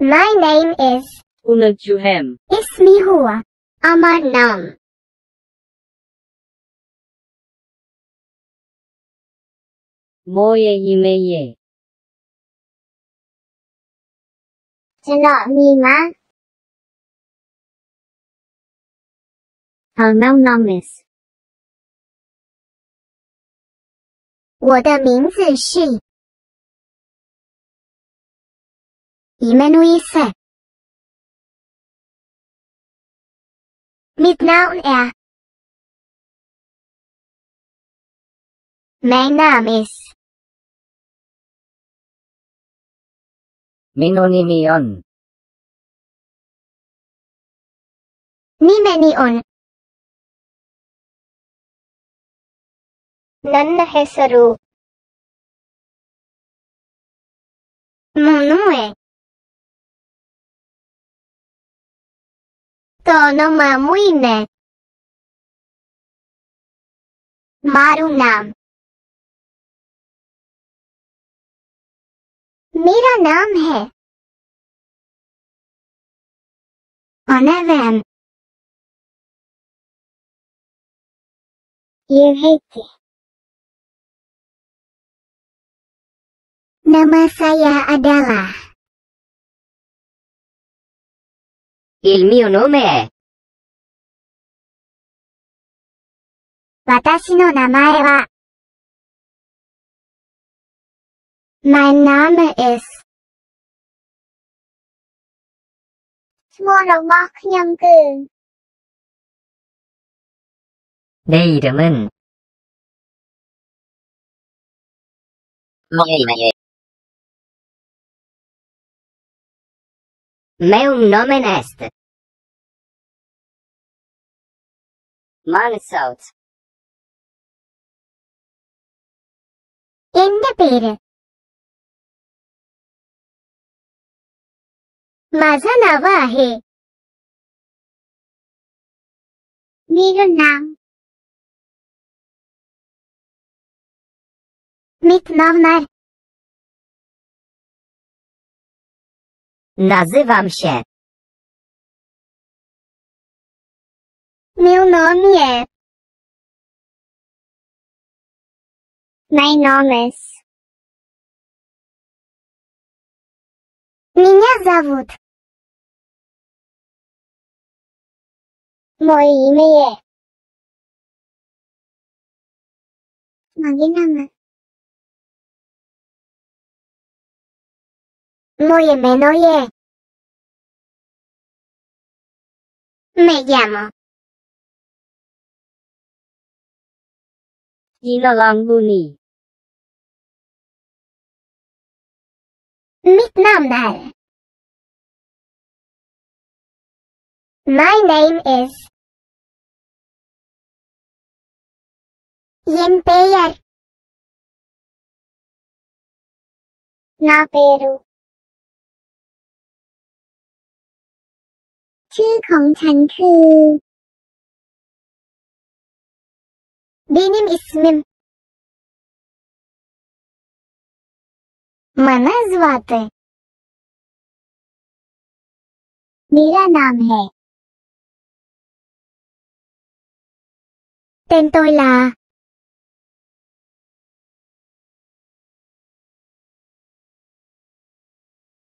My name is。Unegujhem。Ismi hua amar nam。Mo ye ime ye。Chaloma。Halmo namis。我的名字是。Jmenuji se Mitt navn er Mein Name ist Minu nimi on. Nimeni on ನನ್ನ ಹೆಸರು Το όνομα μου είναι Μάρουναμ. मेरा नाम है Nama saya adalah Il mio nome è. 私の名前は。Mein Name ist. ឈ្មោះរបស់ខ្ញុំគឺ Neidemen. Moje imię je. Meu nome est. Mansot. എന്റെ പേര് माझं नाव आहे मेरं नाम Mitt namn Nazywam się. Meu nome é Mein Name ist Меня зовут Мое имя е Магинама Óyeme, oye. Me llamo. Gina Languni. Mitt namn. My name is... என் பெயர் நான் பேரு ชื่อของฉันคือ Benim ismim Мене звати Міра Намге Tên tôi là